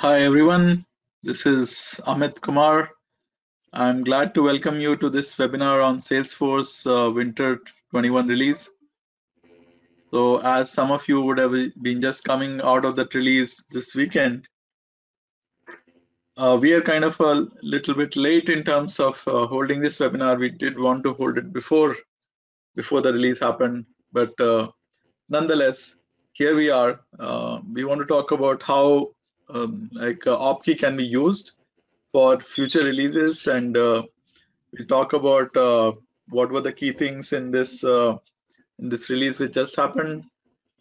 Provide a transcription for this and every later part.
Hi everyone, this is Amit Kumar. I'm glad to welcome you to this webinar on Salesforce uh, Winter 21 release. So as some of you would have been just coming out of that release this weekend, uh, we are kind of a little bit late in terms of uh, holding this webinar. We did want to hold it before before the release happened, but uh, nonetheless, here we are. Uh, we want to talk about how um, like uh, OpKey can be used for future releases, and uh, we'll talk about uh, what were the key things in this uh, in this release which just happened,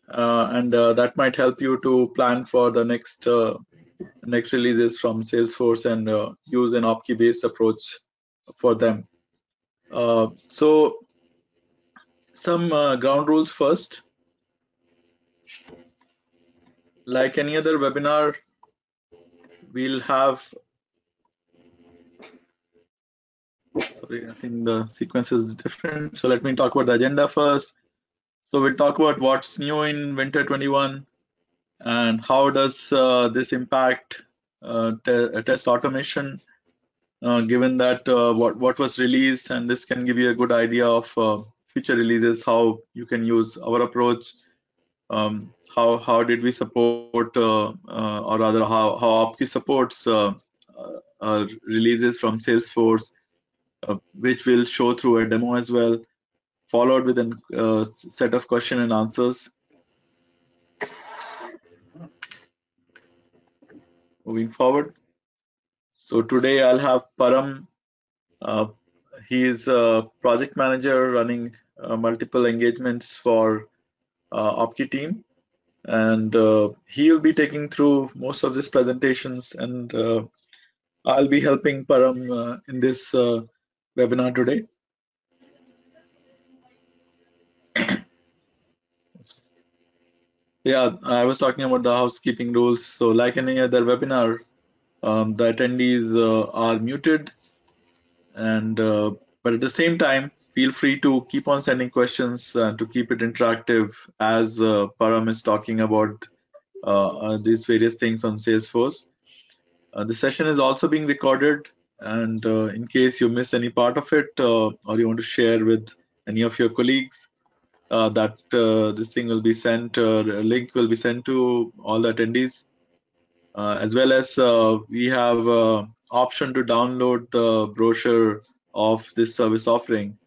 uh, and uh, that might help you to plan for the next next releases from Salesforce and use an OpKey based approach for them. so some ground rules first like any other webinar, we'll have sorry i think the sequence is different. So let me talk about the agenda first. So we'll talk about what's new in winter 21 and how does uh, this impact uh, te test automation uh, given that uh, what what was released and this can give you a good idea of uh, future releases how you can use our approach um, how how did we support uh, uh, or rather how how OpKey supports uh, releases from Salesforce, which will show through a demo as well, followed with a set of question and answers. Moving forward. So today I'll have Param. Uh, he is a project manager running uh, multiple engagements for uh, OpKey team and uh, he will be taking through most of these presentations and uh, I'll be helping Param uh, in this uh, webinar today. yeah, I was talking about the housekeeping rules. So like any other webinar, um, the attendees uh, are muted and but at the same time, feel free to keep on sending questions uh, to keep it interactive as uh, Param is talking about uh, uh these various things on Salesforce. Uh, the session is also being recorded and uh, in case you miss any part of it or you want to share with any of your colleagues that this thing will be sent, a link will be sent to all the attendees. as well as we have option to download the brochure of this service offering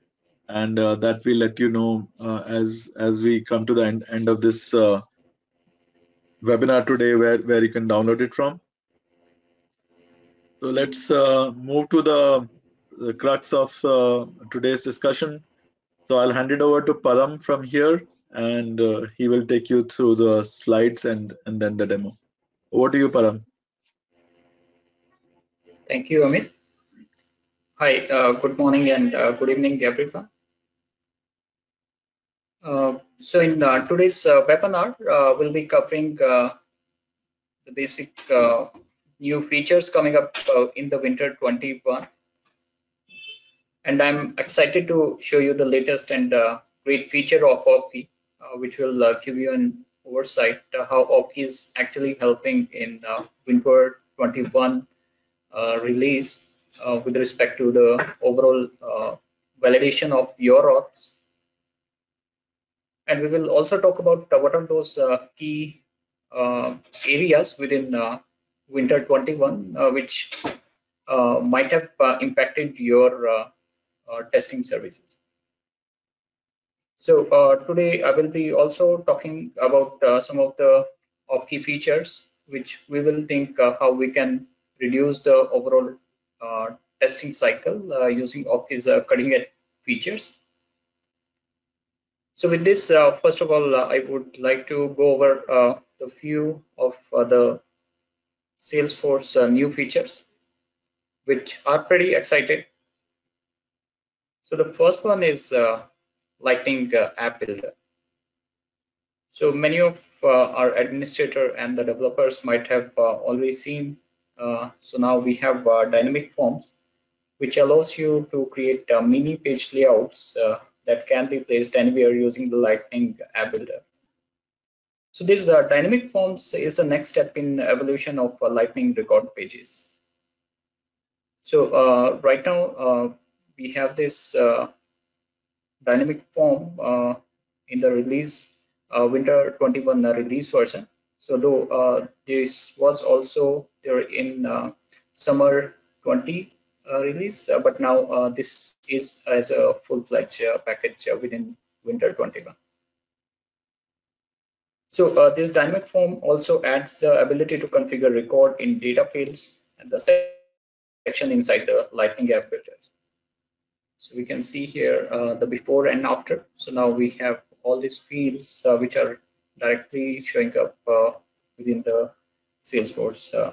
and uh, that will let you know uh, as as we come to the end, end of this uh, webinar today where, where you can download it from. So let's uh, move to the, the crux of uh, today's discussion. So I'll hand it over to Param from here and uh, he will take you through the slides and, and then the demo. Over to you, Param. Thank you, Amit. Hi, good morning and good evening, everyone. Uh, so in uh, today's uh, webinar, uh, we'll be covering uh, the basic uh, new features coming up in the winter 21. And I'm excited to show you the latest and great feature of OpKey, which will give you an oversight how OpKey is actually helping in the winter 21 release with respect to the overall validation of your orgs and we will also talk about uh, what are those uh, key uh, areas within winter 21 which might have impacted your testing services. So uh, today I will be also talking about uh, some of the OpKey features, which we will think uh, how we can reduce the overall testing cycle using OpKey's cutting edge features. So with this, uh, first of all, uh, I would like to go over uh, a few of uh, the Salesforce uh, new features, which are pretty excited. So the first one is uh, Lightning App Builder. So many of our administrator and the developers might have already seen. so now we have dynamic forms, which allows you to create mini page layouts that can be placed anywhere using the Lightning App Builder. So this uh, dynamic forms is the next step in evolution of uh, Lightning record pages. So uh, right now uh, we have this uh, dynamic form in the release winter 21 release version. So though this was also there in summer 20 release, but now this is as a full-fledged package within winter 21. So uh, this dynamic form also adds the ability to configure record in data fields and the section inside the Lightning App Builder. So we can see here uh, the before and after. So now we have all these fields uh, which are directly showing up uh, within the Salesforce uh,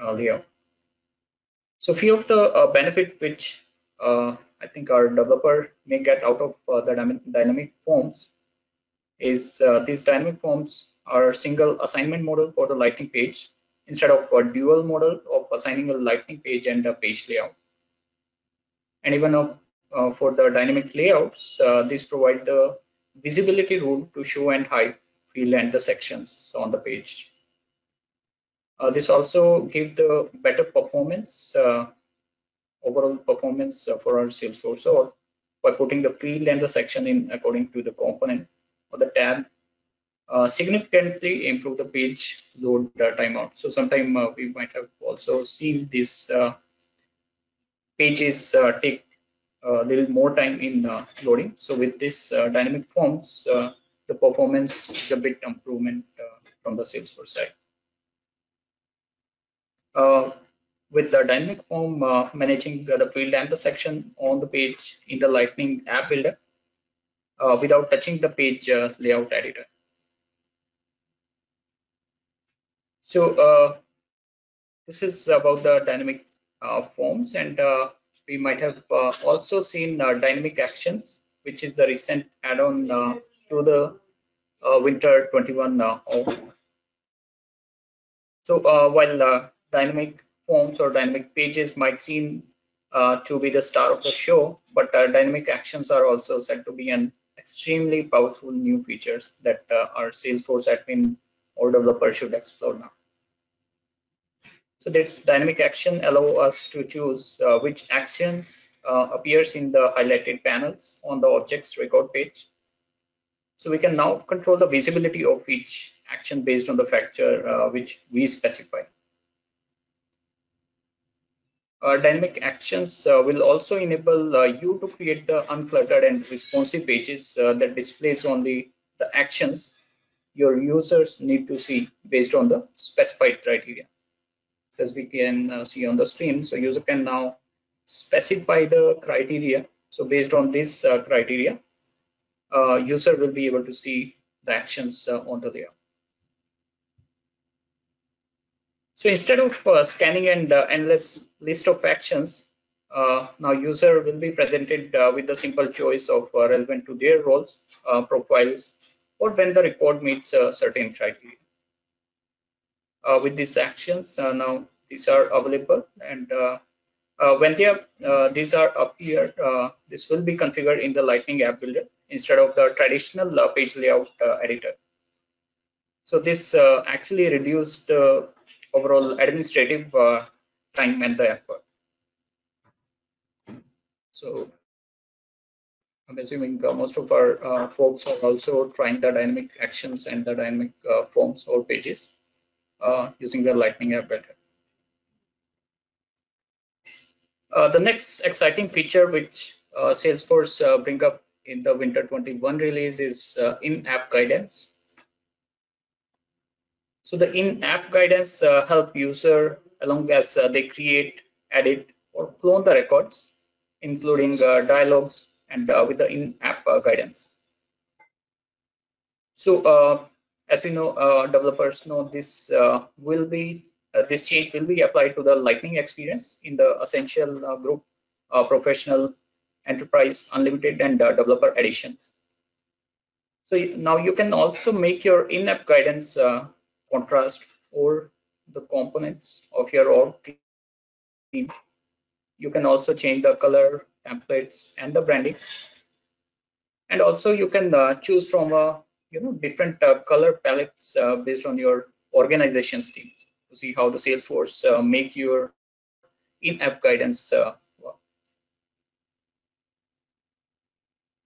uh, layout. So few of the benefit which I think our developer may get out of the dynamic forms is uh, these dynamic forms are single assignment model for the lightning page instead of a dual model of assigning a lightning page and a page layout. And even uh, for the dynamic layouts, uh, these provide the visibility rule to show and hide field and the sections on the page. Uh, this also give the better performance, uh, overall performance uh, for our Salesforce or by putting the field and the section in according to the component or the tab uh, significantly improve the page load timeout. So sometime uh, we might have also seen these uh, pages take a little more time in loading. So with this dynamic forms, the performance is a bit improvement from the Salesforce side. With the dynamic form managing the field and the section on the page in the Lightning App Builder, uh, without touching the page uh, layout editor. So uh, this is about the dynamic uh, forms and uh, we might have uh, also seen dynamic actions, which is the recent add-on to the winter 21 So while dynamic forms or dynamic pages might seem uh, to be the star of the show, but uh, dynamic actions are also said to be an extremely powerful new features that uh, our Salesforce admin or developer should explore now. So this dynamic action allow us to choose uh, which actions uh, appears in the highlighted panels on the objects record page. So we can now control the visibility of each action based on the factor uh, which we specify. Uh, dynamic actions uh, will also enable uh, you to create the uncluttered and responsive pages that displays only the actions your users need to see based on the specified criteria. As we can see on the screen, so user can now specify the criteria. So based on this criteria, user will be able to see the actions on the layer. So instead of uh, scanning an uh, endless list of actions, uh, now user will be presented uh, with the simple choice of uh, relevant to their roles, uh, profiles, or when the record meets certain criteria. with these actions, now these are available and when they are, these are appear, this will be configured in the Lightning App Builder instead of the traditional page layout editor. So this actually reduced overall administrative uh, time and the effort. So I'm assuming uh, most of our uh, folks are also trying the dynamic actions and the dynamic uh, forms or pages uh, using the Lightning App Builder. Uh, the next exciting feature which Salesforce bring up in the Winter 21 release is in-app guidance. So the in-app guidance uh, help user along as uh, they create, edit, or clone the records, including uh, dialogues and uh, with the in-app uh, guidance. So uh, as we know, developers know this will be this change will be applied to the Lightning experience in the Essential group, Professional, Enterprise, Unlimited, and developer editions. So now you can also make your in-app guidance contrast or the components of your org team. You can also change the color, templates, and the branding. And also you can uh, choose from uh, you know different color palettes based on your organization's teams to see how the Salesforce make your in-app guidance work.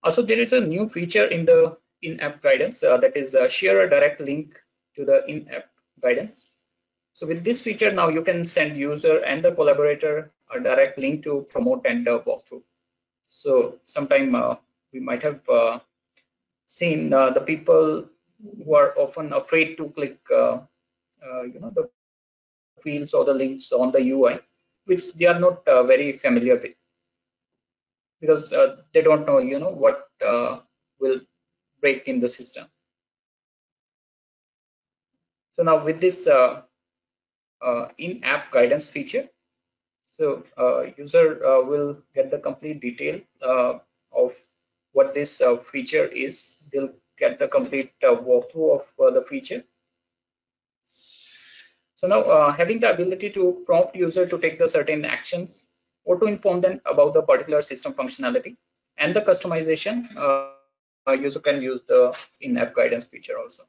Also, there is a new feature in the in-app guidance uh, that is uh, share a direct link to the in-app guidance. So with this feature now you can send user and the collaborator a direct link to promote and uh, walkthrough. So sometime uh, we might have uh, seen uh, the people who are often afraid to click you know the fields or the links on the UI, which they are not very familiar with because they don't know you know what will break in the system. So now with this uh, uh, in-app guidance feature, so uh, user uh, will get the complete detail uh, of what this uh, feature is. They'll get the complete walkthrough of the feature. So now having the ability to prompt user to take the certain actions or to inform them about the particular system functionality and the customization uh, user can use the in-app guidance feature also.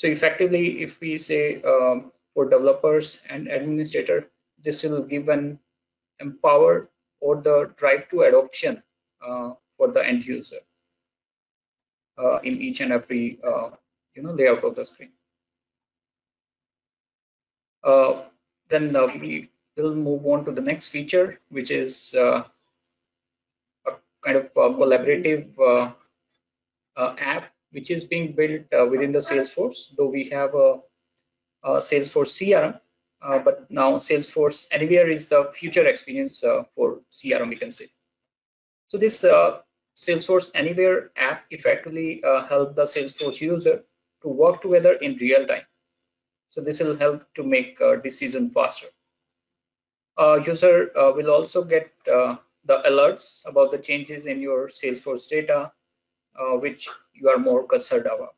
So effectively, if we say um, for developers and administrator, this will give an empower or the drive to adoption uh, for the end user uh, in each and every uh, you know layout of the screen. Uh, then uh, we we'll move on to the next feature, which is uh, a kind of collaborative app, which is being built uh, within the Salesforce, though we have a, a Salesforce CRM, uh, but now Salesforce Anywhere is the future experience uh, for CRM, we can say. So this Salesforce Anywhere app effectively help the Salesforce user to work together in real time. So this will help to make a decision faster uh, user uh, will also get uh, the alerts about the changes in your Salesforce data, uh, which you are more concerned about.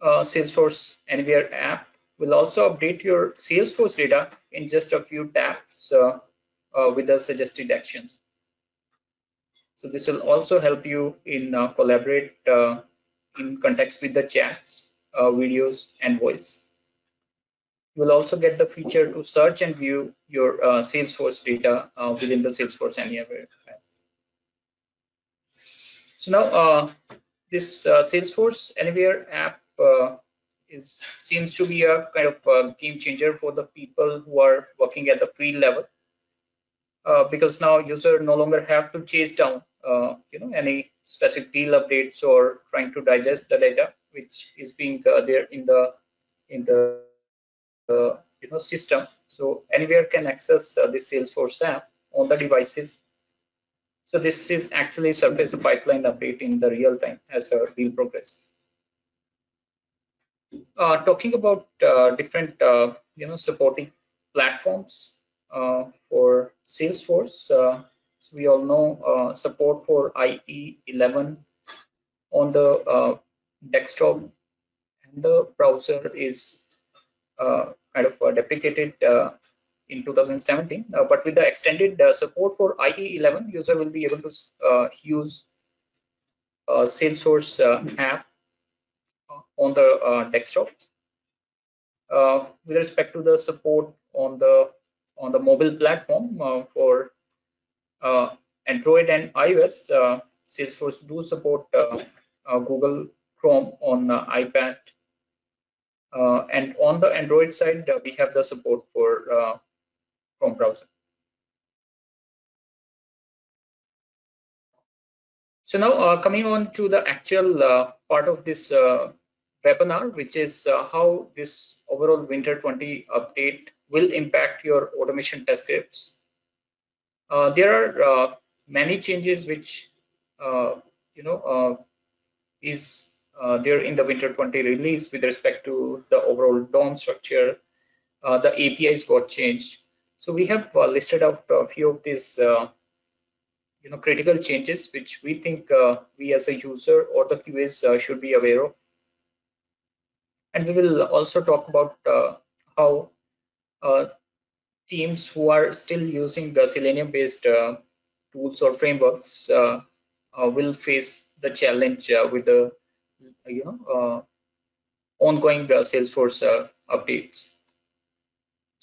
Uh, Salesforce Anywhere app will also update your Salesforce data in just a few taps uh, with the suggested actions. So this will also help you in collaborate in context with the chats, videos, and voice. You will also get the feature to search and view your uh, Salesforce data uh, within the Salesforce Anywhere. So now uh, this uh, Salesforce Anywhere app uh, is seems to be a kind of a game changer for the people who are working at the field level. Uh, because now user no longer have to chase down you know any specific deal updates or trying to digest the data which is being there in the in the uh, you know system. So anywhere can access uh, this Salesforce app on the devices. So this is actually served as a pipeline update in the real time as a deal progress. Uh, talking about uh, different uh, you know supporting platforms uh, for Salesforce. so we all know support for IE 11 on the desktop and the browser is uh, kind of uh, deprecated uh, in 2017. Uh, but with the extended uh, support for IE11, user will be able to uh, use Salesforce app on the desktop. with respect to the support on the on the mobile platform for Android and iOS, Salesforce do support Google Chrome on iPad uh, and on the Android side, uh, we have the support for uh, Chrome browser. So now uh, coming on to the actual uh, part of this uh, webinar, which is how this overall Winter 20 update will impact your automation test scripts. there are many changes which you know is uh, there in the winter 20 release with respect to the overall DOM structure. Uh, the APIs got changed. So we have uh, listed out a few of these uh, you know, critical changes which we think uh, we as a user or the QAs uh, should be aware of. And we will also talk about how teams who are still using Selenium based tools or frameworks uh, uh, will face the challenge uh, with the you know ongoing Salesforce updates.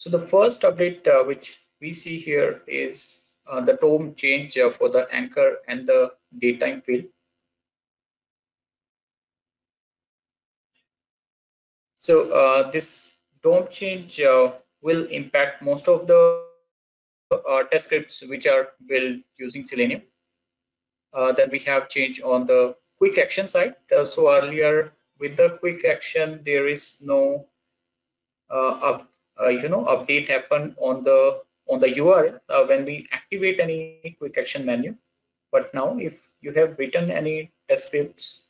So the first update which we see here is the DOM change for the anchor and the datetime field. So uh, this DOM change uh, will impact most of the uh, test scripts which are built using Selenium. Uh, then we have change on the quick action side. Uh, so earlier with the quick action, there is no uh, you know update happen on the on the URL when we activate any quick action menu. But now if you have written any test scripts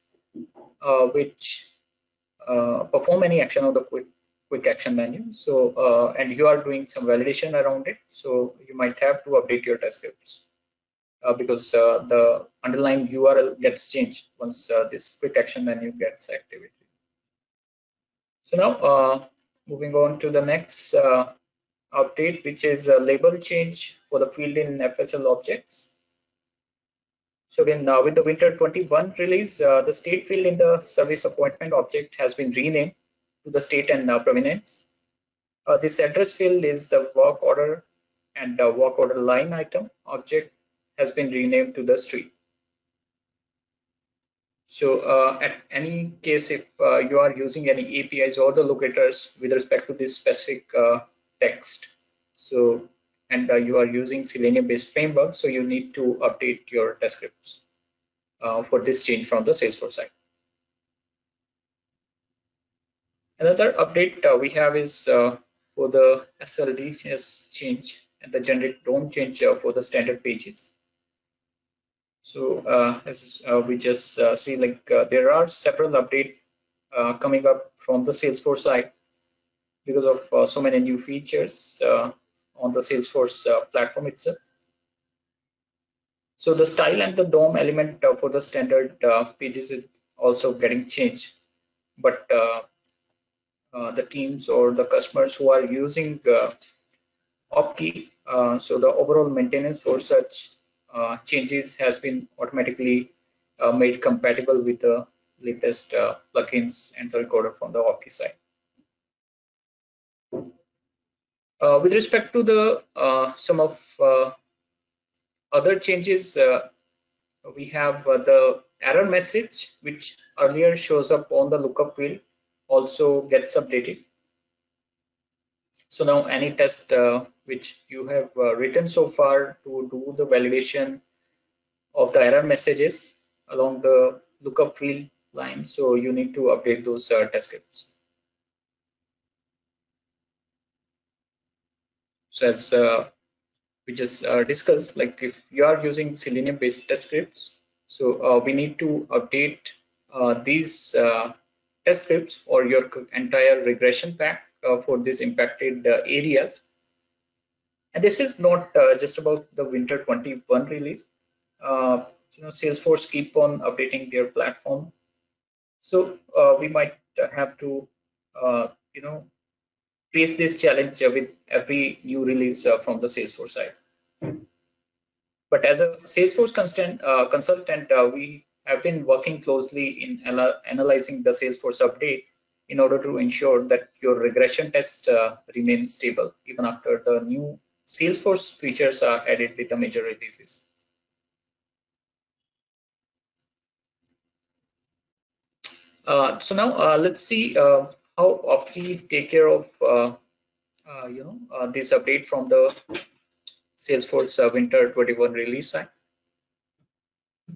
which uh, perform any action on the quick quick action menu. So uh, and you are doing some validation around it. So you might have to update your test scripts uh, because uh, the underlying URL gets changed once uh, this quick action menu gets activated. So now moving on to the next update, which is a label change for the field in FSL objects. So again, uh, with the winter 21 release, uh, the state field in the service appointment object has been renamed to the state and uh, provenance. Uh, this address field is the work order and the work order line item object has been renamed to the street. So uh, at any case, if uh, you are using any APIs or the locators with respect to this specific text, so and uh, you are using Selenium based framework, so you need to update your test scripts uh, for this change from the Salesforce side. Another update uh, we have is uh, for the SLDS change and the generic DOM change uh, for the standard pages. So uh, as uh, we just uh, see, like there are several updates coming up from the Salesforce side because of so many new features on the Salesforce uh, platform itself. So the style and the DOM element uh, for the standard uh, pages is also getting changed, but the teams or the customers who are using OpKey, so the overall maintenance for such changes has been automatically made compatible with the latest uh, plugins and the recorder from the OpKey side. Uh, with respect to the uh, some of uh, other changes, uh, we have uh, the error message, which earlier shows up on the lookup field, also gets updated. So now any test uh, which you have written so far to do the validation of the error messages along the lookup field line, so you need to update those test scripts. So as uh, we just uh, discussed, like if you are using Selenium based test scripts, so uh, we need to update uh, these uh, test scripts or your entire regression pack uh, for these impacted areas. And this is not just about the winter 21 release. you know, Salesforce keep on updating their platform. So we might have to, you know, face this challenge with every new release uh, from the Salesforce side. But as a Salesforce constant, uh, consultant, uh, we have been working closely in analyzing the Salesforce update in order to ensure that your regression test uh, remains stable even after the new Salesforce features are added with the major releases. Uh, so now uh, let's see how OpKey take care of uh, uh, you know uh, this update from the Salesforce Winter 21 release side.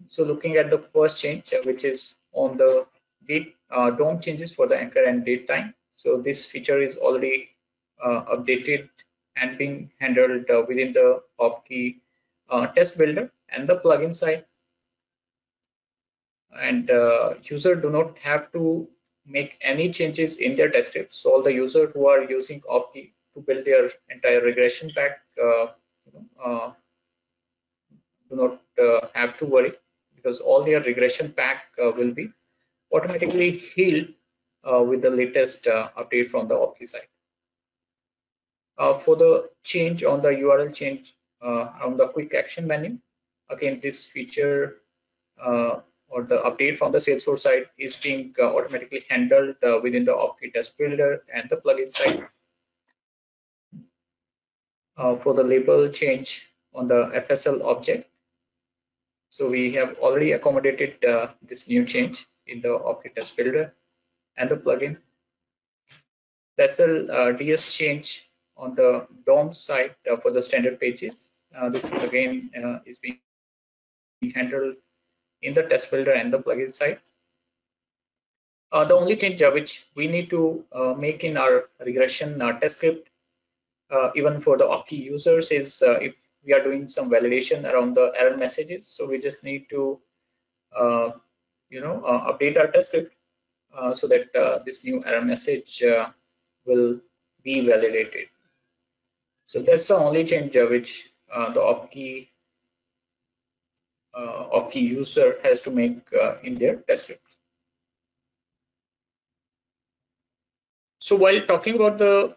So looking at the first change, which is on the date DOM changes for the anchor and date time. So this feature is already updated and being handled within the OpKey test builder and the plugin side and uh, user do not have to make any changes in their test script. So all the users who are using OpKey to build their entire regression pack uh, you know, uh, do not uh, have to worry because all their regression pack uh, will be automatically healed uh, with the latest uh, update from the OpKey side. for the change on the URL change on the quick action menu, again this feature uh, or the update from the Salesforce side is being uh, automatically handled uh, within the OpKey test builder and the plugin side. Uh, for the label change on the FSL object. So we have already accommodated uh, this new change in the OpKey test builder and the plugin. That's the uh, DS change on the DOM side uh, for the standard pages. Uh, this again uh, is being handled in the test builder and the plugin side. Uh, the only change uh, which we need to uh, make in our regression test script, even for the OpKey users, is if we are doing some validation around the error messages. So we just need to, you know, update our test script so that this new error message will be validated. So that's the only change which the OpKey uh, OpKey user has to make uh, in their test script. So while talking about the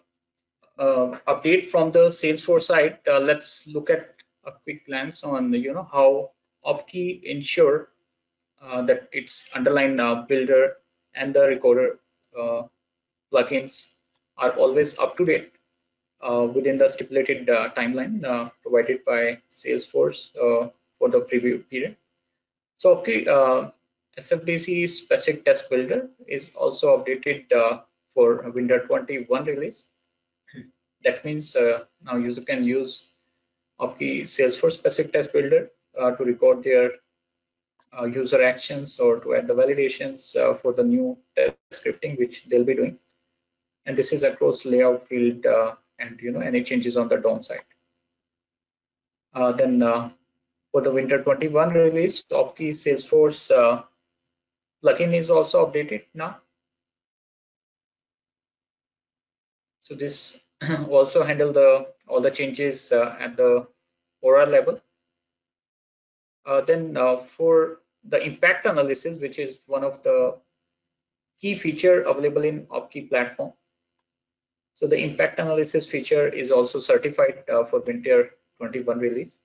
uh, update from the Salesforce side, uh, let's look at a quick glance on you know how OpKey ensure uh, that its underlying uh, builder and the recorder plugins are always up to date within the stipulated timeline provided by Salesforce for the preview period. So okay, uh, SFDC specific test builder is also updated uh, for Winter 21 release. That means uh, now user can use OpKey Salesforce specific test builder uh, to record their uh, user actions or to add the validations uh, for the new scripting which they'll be doing. And this is across layout field and you know any changes on the DOM side. then for the winter 21 release OpKey Salesforce uh, plugin is also updated now. So this also handle the all the changes uh, at the Aura level. Uh, then uh, for the impact analysis, which is one of the key feature available in OpKey platform. So the impact analysis feature is also certified uh, for winter 21 release.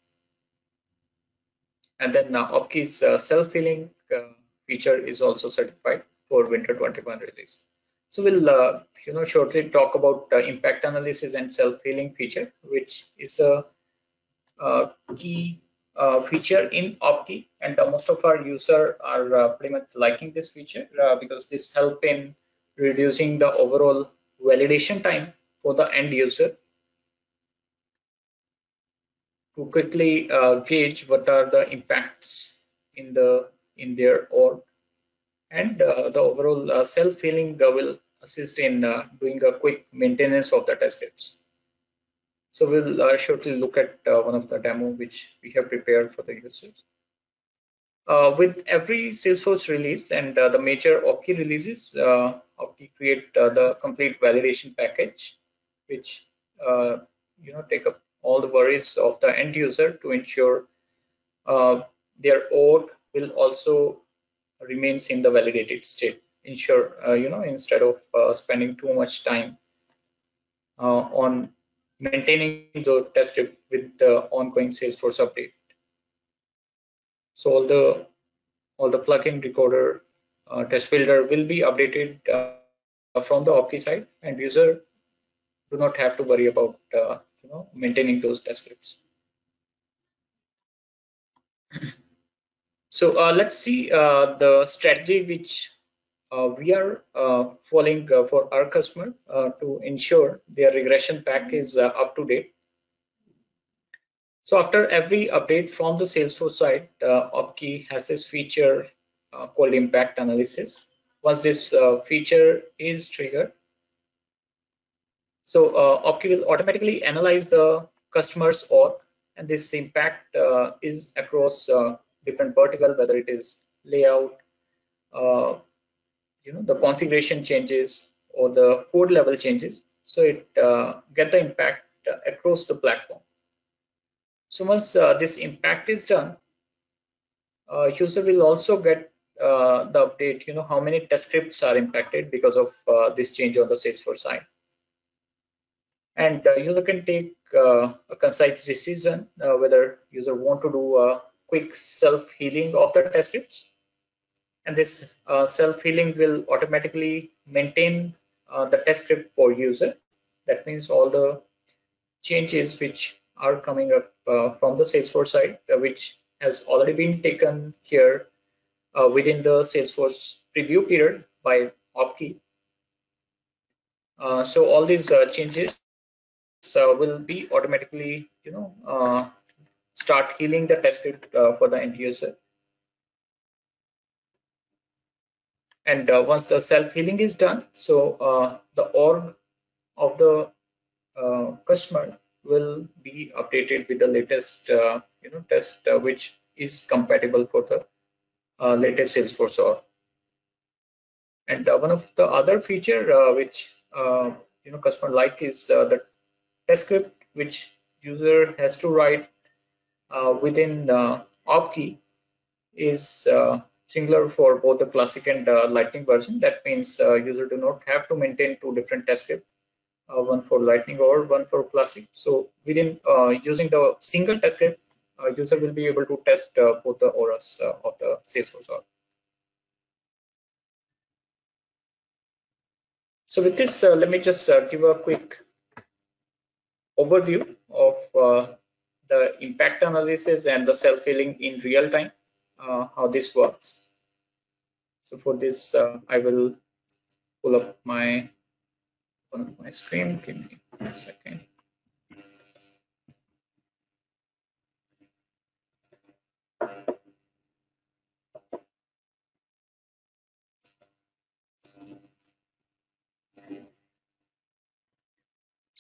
And then uh, OpKey's self-healing feature is also certified for winter 21 release. So we'll, uh, you know, shortly talk about uh, impact analysis and self-healing feature, which is a, a key uh, feature in OpKey, and most of our users are pretty much liking this feature because this help in reducing the overall validation time for the end user to quickly uh, gauge what are the impacts in the in their org and uh, the overall uh, self-healing will assist in uh, doing a quick maintenance of the test scripts. So we'll uh, shortly look at uh, one of the demo which we have prepared for the users. with every Salesforce release and the major OpKey releases, OpKey create the complete validation package, which you know take up all the worries of the end user to ensure uh, their org will also remains in the validated state ensure uh, you know instead of uh, spending too much time uh, on maintaining the test script with the ongoing salesforce update. So all the all the plugin recorder uh, test builder will be updated uh, from the OpKey side and user do not have to worry about you know maintaining those test scripts. So uh, let's see uh, the strategy which uh, we are uh, following uh, for our customer uh, to ensure their regression pack is up to date. So after every update from the salesforce side OpKey has this feature called impact analysis. Once this feature is triggered so uh, OpKey will automatically analyze the customer's org, and this impact uh, is across uh, different vertical, whether it is layout, uh, you know, the configuration changes or the code level changes. So it uh, get the impact uh, across the platform. So once this impact is done, user will also get the update, you know, how many test scripts are impacted because of this change on the Salesforce side and uh, user can take uh, a concise decision uh, whether user want to do a quick self-healing of the test scripts. And this uh, self-healing will automatically maintain uh, the test script for user. That means all the changes which are coming up uh, from the Salesforce side, uh, which has already been taken care uh, within the Salesforce preview period by OpKey. Uh, so all these changes will be automatically, you know, start healing the test script for the end user. And uh, once the self-healing is done, so uh, the org of the uh, customer will be updated with the latest uh, you know test uh, which is compatible for the uh, latest Salesforce org. And one of the other feature which you know customer like is the test script which user has to write within the OpKey is similar for both the classic and uh, lightning version. That means uh, user do not have to maintain two different test scripts uh, one for lightning or one for classic. So within uh, using the single test script uh, user will be able to test both the auras of the salesforce org. So with this, uh, let me just uh, give a quick overview of uh, the impact analysis and the self-healing in real time, how this works. So for this, I will pull up my on my screen. Give me a second.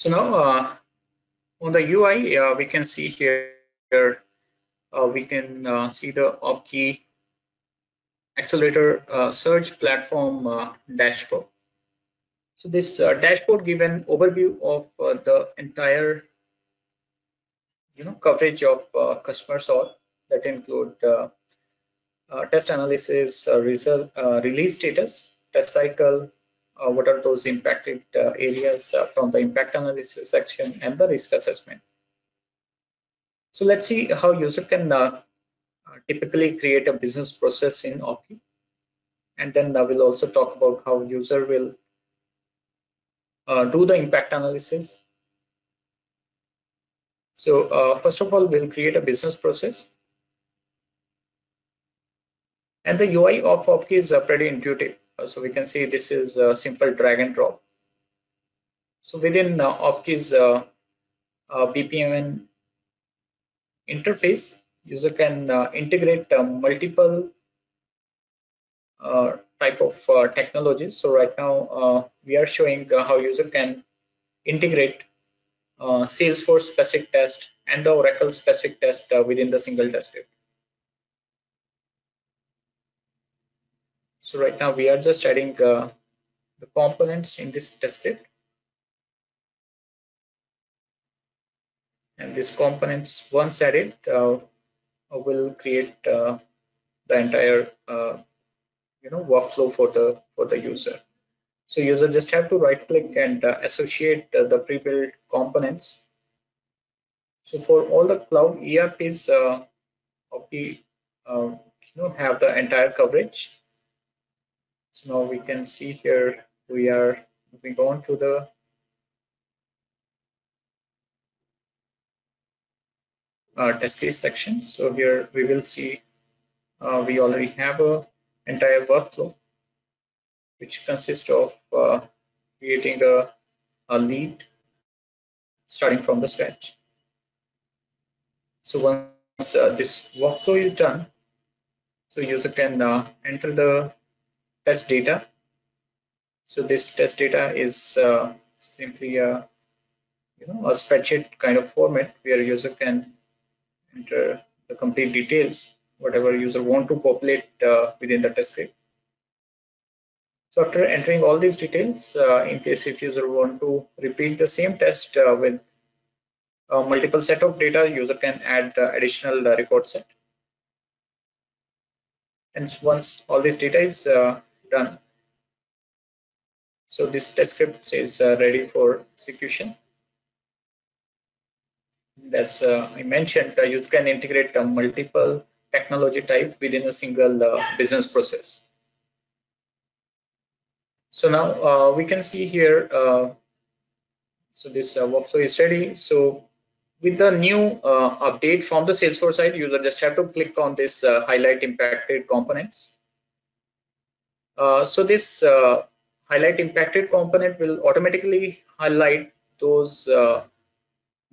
So now uh, on the UI, uh, we can see here, uh, we can uh, see the OpKey accelerator uh, search platform uh, dashboard. So this uh, dashboard gives an overview of uh, the entire you know coverage of uh, customers all that include uh, uh, test analysis, uh, result, release status, test cycle, what are those impacted areas from the impact analysis section and the risk assessment. So let's see how user can typically create a business process in OpKey. And then we'll also talk about how user will uh, do the impact analysis. So uh, first of all, we'll create a business process. And the UI of OpKey is uh, pretty intuitive. Uh, so we can see this is a simple drag and drop. So within uh, OpKey's uh, uh, BPMN interface, user can uh, integrate multiple type of uh, technologies. So right now uh, we are showing uh, how user can integrate Salesforce specific test and the Oracle specific test within the single test script. So right now we are just adding uh, the components in this test script. And these components once added uh, will create uh, the entire you know workflow for the for the user. So user just have to right click and uh, associate uh, the pre-built components. So for all the cloud erps uh, we uh, you know have the entire coverage. So now we can see here we are moving on to the uh, test case section so here we will see uh, we already have a entire workflow, which consists of uh, creating a, a lead starting from the scratch. So once uh, this workflow is done, so user can uh, enter the test data. So this test data is uh, simply a you know a spreadsheet kind of format where user can enter the complete details whatever user want to populate uh, within the test script. So after entering all these details, uh, in case if user want to repeat the same test uh, with multiple set of data, user can add additional record set. And once all this data is done, so this test script is uh, ready for execution. As uh, I mentioned, uh, you can integrate multiple technology type within a single uh, business process. So now uh, we can see here, uh, so this uh, workflow is ready. So with the new uh, update from the Salesforce side, user just have to click on this uh, highlight impacted components. Uh, so this uh, highlight impacted component will automatically highlight those uh,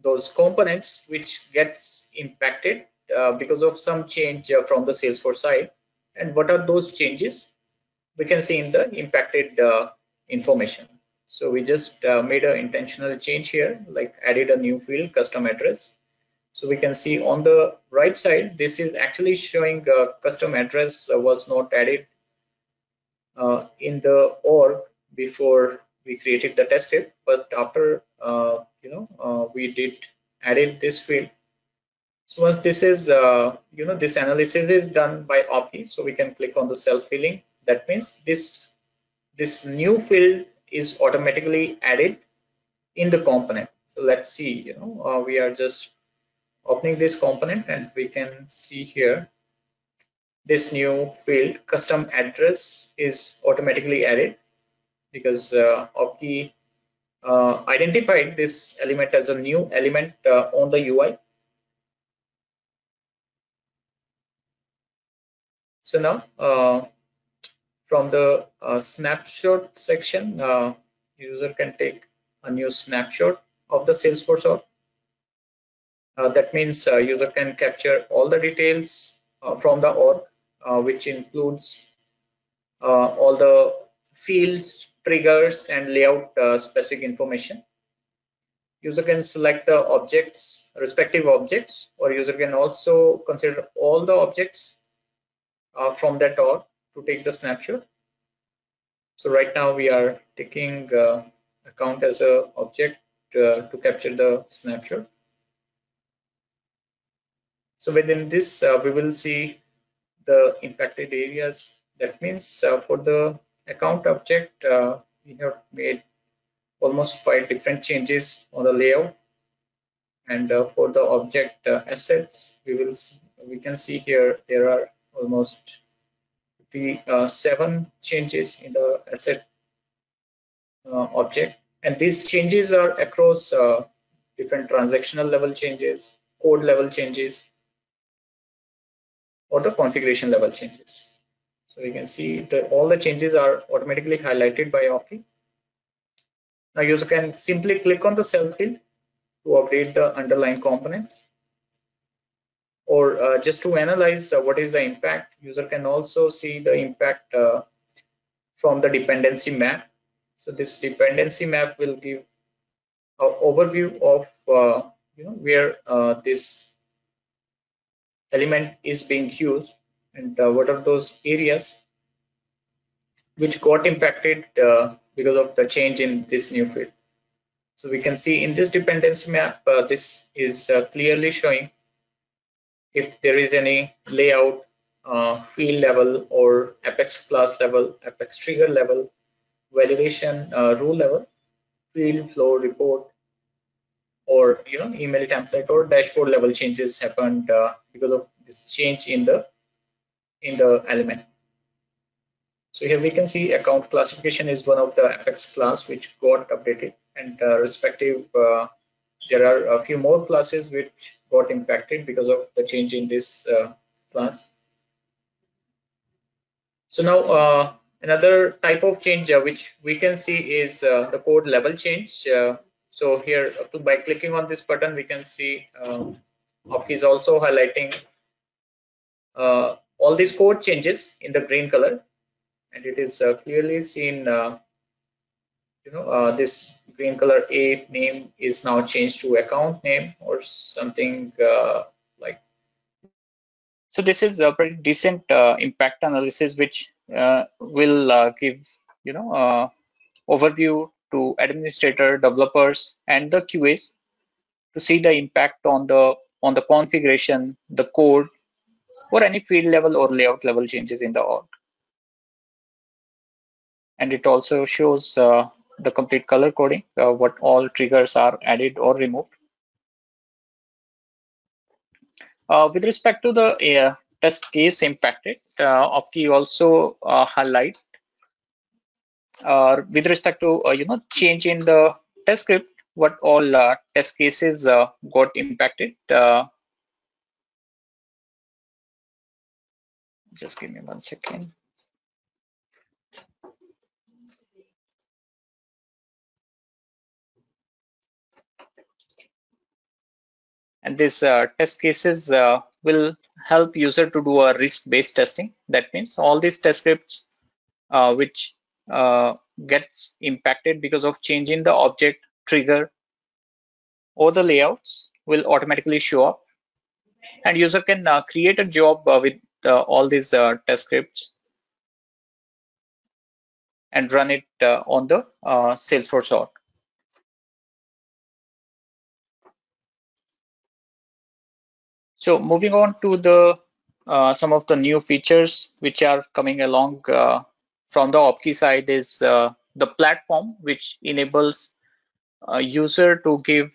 those components which gets impacted uh, because of some change from the Salesforce side. And what are those changes? We can see in the impacted information. So we just uh, made an intentional change here, like added a new field, custom address. So we can see on the right side, this is actually showing uh, custom address uh, was not added uh, in the org before we created the test script, but after uh, you know uh, we did added this field. So once this is you know this analysis is done by OpKey, so we can click on the self-healing That means this this new field is automatically added in the component. So let's see, you know, uh, we are just opening this component and we can see here this new field custom address is automatically added because uh, uh, identified this element as a new element uh, on the UI. So now uh, from the uh, snapshot section, uh, user can take a new snapshot of the Salesforce org. Uh, that means user can capture all the details from the org, which includes all the fields, triggers, and layout specific information. User can select the objects, respective objects, or user can also consider all the objects from that org to take the snapshot. So right now we are taking uh, account as a object uh, to capture the snapshot. So within this, uh, we will see the impacted areas. That means uh, for the account object, uh, we have made almost five different changes on the layout. And uh, for the object assets, we will we can see here there are almost the uh, seven changes in the asset uh, object and these changes are across uh, different transactional level changes code level changes or the configuration level changes so you can see that all the changes are automatically highlighted by OpKey. Now user can simply click on the self-heal to update the underlying components. Or uh, just to analyze uh, what is the impact user can also see the impact uh, from the dependency map. So this dependency map will give an overview of uh, you know where uh, this element is being used and uh, what are those areas which got impacted because of the change in this new field? So we can see in this dependency map this is clearly showing if there is any layout uh, field level or apex class level apex trigger level validation uh, rule level field flow report or you know email template or dashboard level changes happened uh, because of this change in the in the element so here we can see account classification is one of the apex class which got updated and uh, respective uh, there are a few more classes which got impacted because of the change in this uh, class. So now uh, another type of change uh, which we can see is uh, the code level change. So here by clicking on this button, we can see uh, is also highlighting all these code changes in the green color and it is clearly seen you know uh, this green color a name is now changed to account name or something uh, like. So this is a pretty decent uh, impact analysis which uh, will uh, give you know uh, overview to administrator developers and the QAs to see the impact on the on the configuration the code or any field level or layout level changes in the org and it also shows the complete color coding, uh, what all triggers are added or removed. Uh, with respect to the uh, test case impacted, uh, OpKey also uh, highlight uh, with respect to uh, you know change in the test script, what all uh, test cases uh, got impacted. Just give me one second. And these uh, test cases uh, will help user to do a risk-based testing. That means all these test scripts uh, which uh, gets impacted because of changing the object trigger or the layouts will automatically show up. And user can uh, create a job uh, with all these test scripts and run it on the Salesforce org. So moving on to the uh, some of the new features which are coming along uh, from the OpKey side is uh, the platform which enables a uh, user to give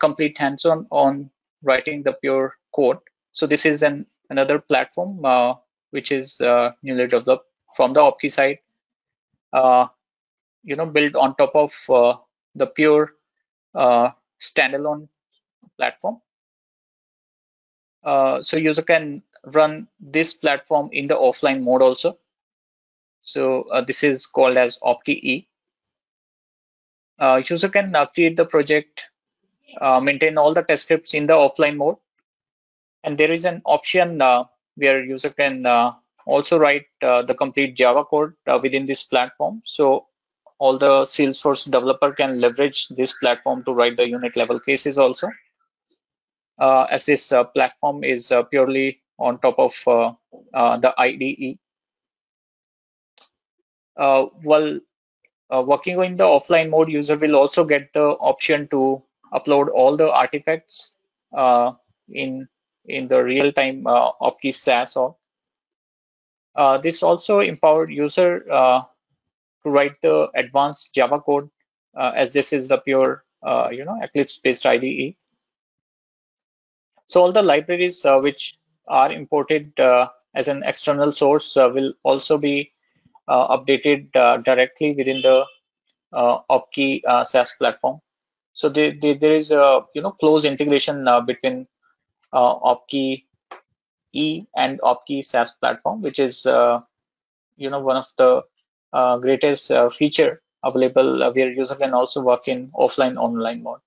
complete hands-on on writing the pure code. So this is an another platform uh, which is uh, newly developed from the OpKey side. you know, built on top of the pure standalone platform uh, so user can run this platform in the offline mode also. So uh, this is called as OpKey E. Uh, user can uh, create the project, uh, maintain all the test scripts in the offline mode. And there is an option uh, where user can uh, also write uh, the complete Java code within this platform. So all the Salesforce developer can leverage this platform to write the unit level cases also. Uh, as this uh, platform is uh, purely on top of the IDE. while working in the offline mode, user will also get the option to upload all the artifacts in in the real-time uh, OpKey SaaS or uh, this also empowered user uh, to write the advanced Java code uh, as this is the pure you know Eclipse based IDE. So all the libraries uh, which are imported uh, as an external source uh, will also be updated directly within the OpKey SaaS platform. So there, there, there is a you know close integration between OpKey E and OpKey SaaS platform, which is you know one of the uh, greatest uh, feature available uh, where user can also work in offline online mode.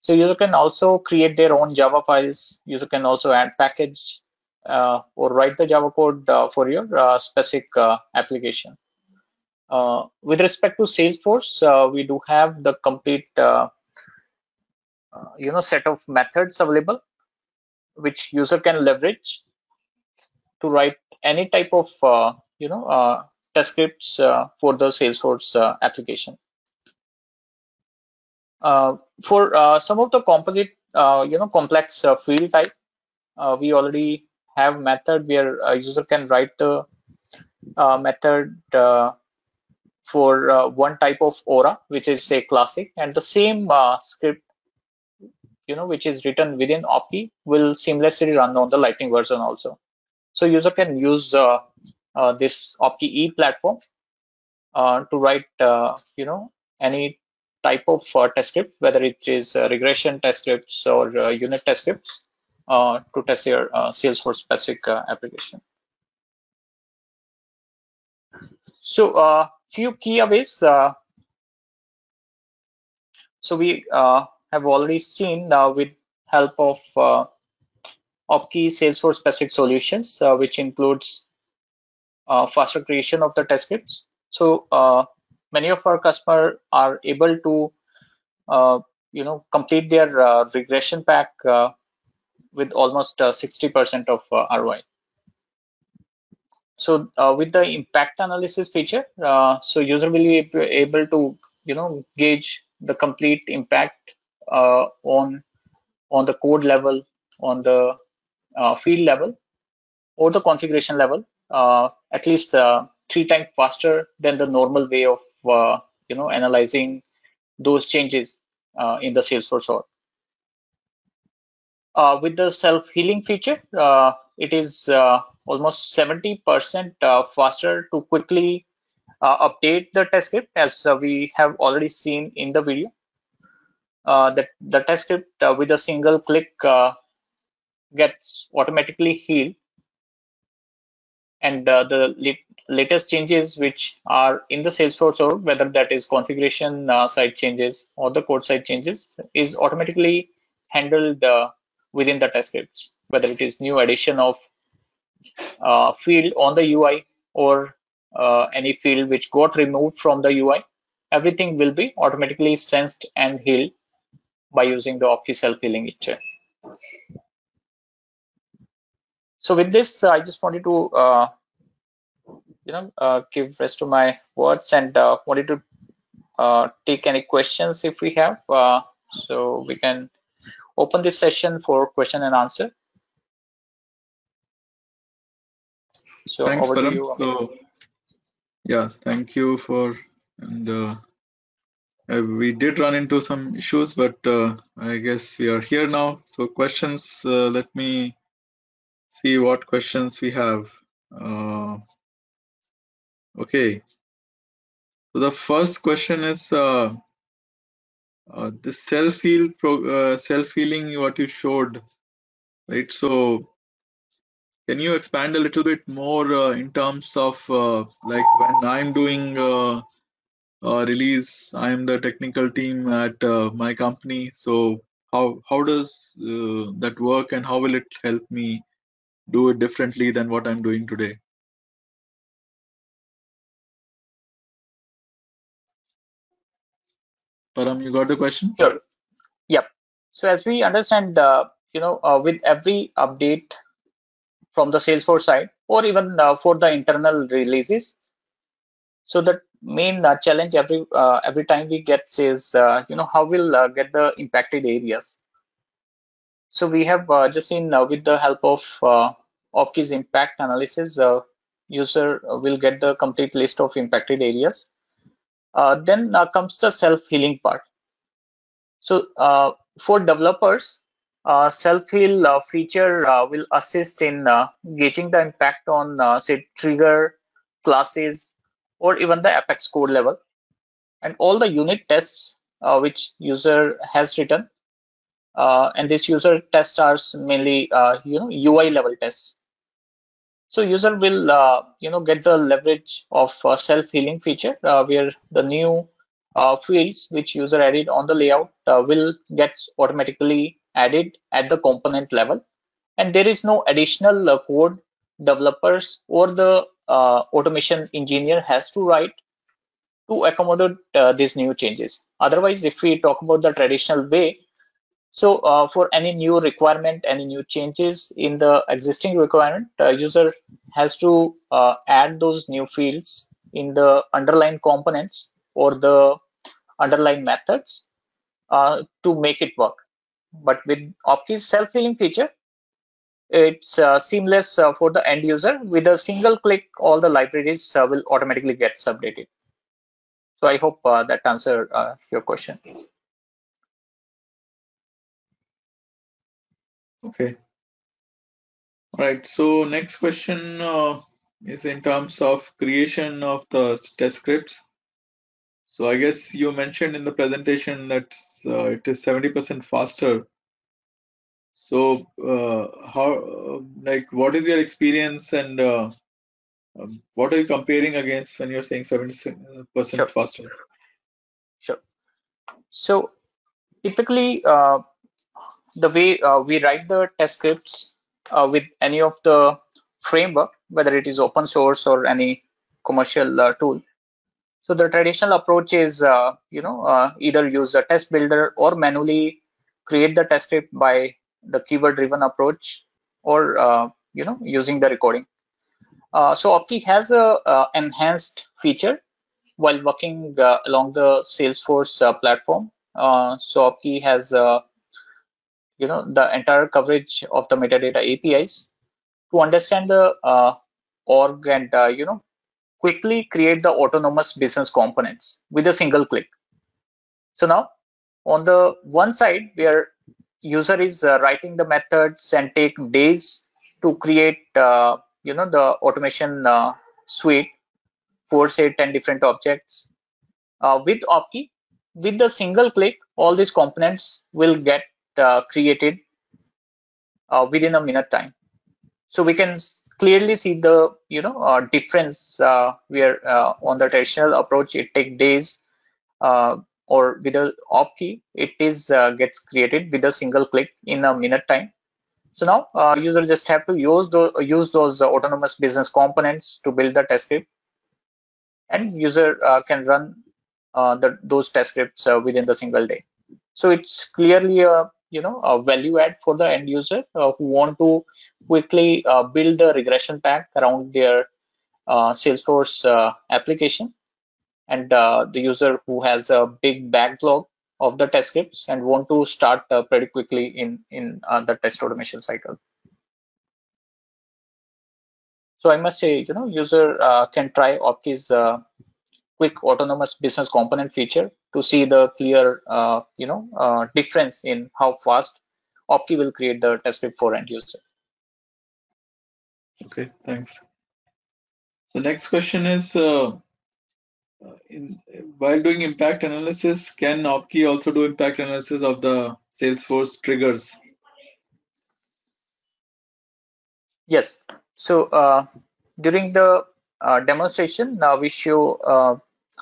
So user can also create their own Java files. User can also add package uh, or write the Java code uh, for your uh, specific uh, application. Uh, with respect to Salesforce, uh, we do have the complete you know set of methods available, which user can leverage to write any type of you know test scripts for the Salesforce application. Uh, for uh, some of the composite, uh, you know, complex field type, we already have method where a user can write the method for uh, one type of aura which is say classic and the same uh, script you know which is written within OpKey will seamlessly run on the lightning version also so user can use uh, this OpKey e platform to write you know any type of uh, test script, whether it is uh, regression test scripts or uh, unit test scripts to test your Salesforce specific application. So uh, few key aways. Uh, so we uh, have already seen now with help of uh, OpKey Salesforce specific solutions, which includes faster creation of the test scripts. So many of our customers are able to uh, you know complete their uh, regression pack uh, with almost 60% uh, of uh, ROI. So uh, with the impact analysis feature, so user will be able to you know gauge the complete impact on on the code level, on the field level, or the configuration level, at least three times faster than the normal way of uh, you know analyzing those changes uh, in the Salesforce org. uh, with the self-healing feature, uh, it is uh, almost 70% uh, faster to quickly uh, update the test script as uh, we have already seen in the video. That the test script with a single click gets automatically healed. And the latest changes which are in the Salesforce or whether that is configuration uh, side changes or the code side changes is automatically handled uh, within the test scripts, whether it is new addition of uh, field on the UI or uh, any field which got removed from the UI, everything will be automatically sensed and healed by using the OpKey self-healing. So with this, I just wanted to uh, you know uh, give rest to my words and uh, wanted to uh, take any questions if we have uh, so we can open this session for question and answer so thanks Param. You, so yeah thank you for and uh, uh, we did run into some issues but i guess we are here now so questions let me see what questions we have Okay. So the first question is uh, uh, the self heal uh, self healing what you showed, right? So can you expand a little bit more uh, in terms of uh, like when I'm doing uh, release, I'm the technical team at my company. So how how does that work and how will it help me do it differently than what I'm doing today? Param, you got the question? Sure. Yep. So as we understand, uh, you know, uh, with every update from the Salesforce side, or even uh, for the internal releases, so the main uh, challenge every uh, every time we get is, uh, you know, how we'll get the impacted areas. So we have just seen with the help of uh, OpKey's impact analysis, user will get the complete list of impacted areas uh, then uh, comes the self-healing part. So uh, for developers, uh, self-heal uh, feature uh, will assist in gauging the impact on, say, trigger, classes, or even the Apex code level. And all the unit tests which user has written, and this user tests are mainly, you know, UI level tests. So user will uh, you know get the leverage of uh, self-healing feature uh, where the new uh, fields which user added on the layout uh, will get automatically added at the component level, and there is no additional uh, code developers or the automation engineer has to write to accommodate these new changes. Otherwise, if we talk about the traditional way, so uh, for any new requirement, any new changes in the existing requirement, uh, user has to uh, add those new fields in the underlying components or the underlying methods uh, to make it work. But with OpKey's self-healing feature, it's uh, seamless uh, for the end user. With a single click, all the libraries will automatically get updated. So I hope that answered your question. Okay. All right. So next question uh, is in terms of creation of the test scripts. So I guess you mentioned in the presentation that uh, it is 70% faster. So uh, how, like, what is your experience and uh, um, what are you comparing against when you're saying 70% sure. faster? Sure. So typically, uh, the way uh, we write the test scripts uh, with any of the framework, whether it is open source or any commercial uh, tool. So the traditional approach is, uh, you know, uh, either use a test builder or manually create the test script by the keyword-driven approach, or uh, you know, using the recording. so OpKey has a enhanced feature while working along the Salesforce platform. so OpKey has you know the entire coverage of the metadata APIs to understand the uh, org and uh, you know quickly create the autonomous business components with a single click. So now on the one side we are user is uh, writing the methods and take days to create, uh, you know, the automation uh, suite for say 10 different objects. With OpKey, with the single click, all these components will get created within a minute time. So we can clearly see the you know uh, difference uh, where uh, on the traditional approach it take days or with a OpKey, it is uh, gets created with a single click in a minute time. So now uh, user just have to use those use those autonomous business components to build the test script, and user can run the, those test scripts within the single day. So it's clearly a you know a value add for the end user uh, who want to quickly uh, build a regression pack around their uh, Salesforce application and the user who has a big backlog of the test scripts and want to start uh, pretty quickly in in uh, the test automation cycle. So I must say, you know, user uh, can try OpKey's quick autonomous business component feature to see the clear, uh, you know, uh, difference in how fast OpKey will create the test script for end user. Okay, thanks. The next question is, uh, in, while doing impact analysis, can OpKey also do impact analysis of the Salesforce triggers? Yes. So uh, during the uh, demonstration, now we show uh,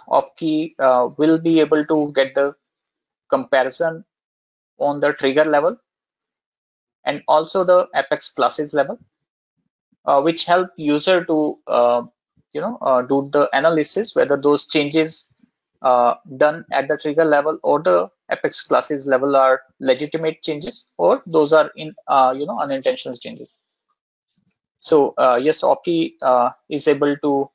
OpKey uh, will be able to get the comparison on the trigger level and also the Apex classes level, uh, which help user to uh, you know uh, do the analysis whether those changes uh, done at the trigger level or the Apex classes level are legitimate changes or those are in uh, you know unintentional changes. So yes, OpKey is able to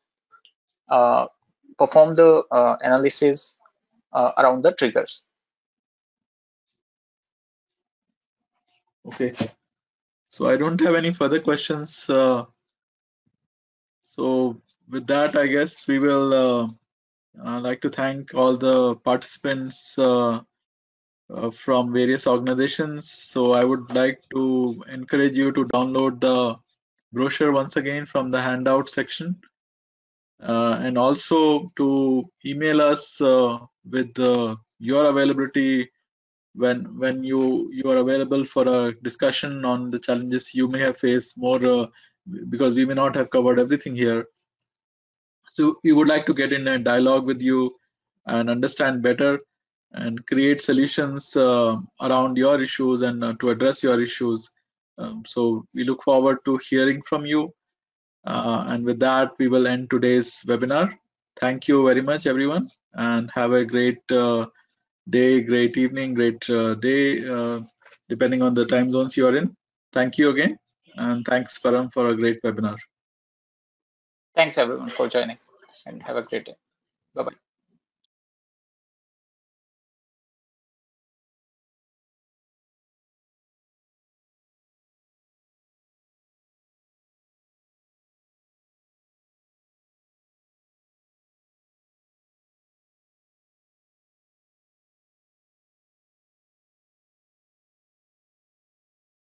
perform the uh, analysis uh, around the triggers. Okay. So I don't have any further questions. Uh, so with that, I guess we will uh, I'd like to thank all the participants uh, uh, from various organizations. So I would like to encourage you to download the brochure once again from the handout section uh, and also to email us uh, with uh, your availability when when you you are available for a discussion on the challenges you may have faced more uh, because we may not have covered everything here so we would like to get in a dialogue with you and understand better and create solutions uh, around your issues and uh, to address your issues um, so we look forward to hearing from you uh, and with that, we will end today's webinar. Thank you very much, everyone, and have a great uh, day, great evening, great uh, day, uh, depending on the time zones you are in. Thank you again, and thanks, Param, for a great webinar. Thanks, everyone, for joining, and have a great day. Bye-bye.